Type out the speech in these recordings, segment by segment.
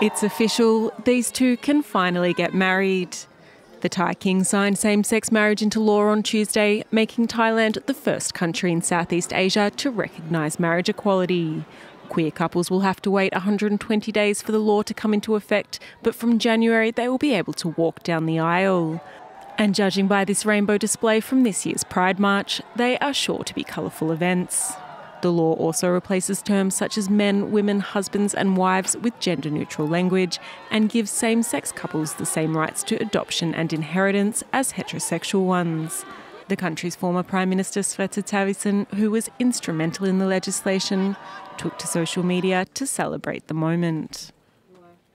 It's official, these two can finally get married. The Thai king signed same sex marriage into law on Tuesday, making Thailand the first country in Southeast Asia to recognise marriage equality. Queer couples will have to wait 120 days for the law to come into effect, but from January they will be able to walk down the aisle. And judging by this rainbow display from this year's Pride March, they are sure to be colourful events. The law also replaces terms such as men, women, husbands, and wives with gender neutral language and gives same sex couples the same rights to adoption and inheritance as heterosexual ones. The country's former Prime Minister Srettha Thavisin, who was instrumental in the legislation, took to social media to celebrate the moment.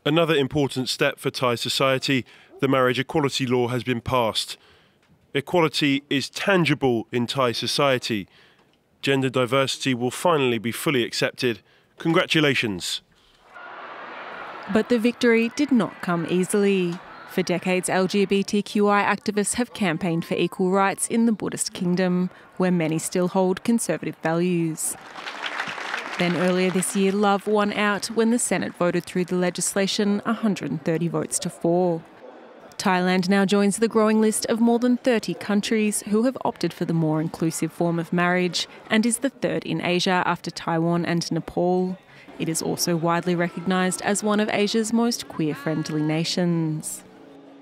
Another important step for Thai society, the marriage equality law has been passed. Equality is tangible in Thai society gender diversity will finally be fully accepted. Congratulations. But the victory did not come easily. For decades, LGBTQI activists have campaigned for equal rights in the Buddhist kingdom, where many still hold conservative values. Then earlier this year, love won out when the Senate voted through the legislation 130 votes to 4. Thailand now joins the growing list of more than 30 countries who have opted for the more inclusive form of marriage and is the third in Asia after Taiwan and Nepal. It is also widely recognised as one of Asia's most queer friendly nations.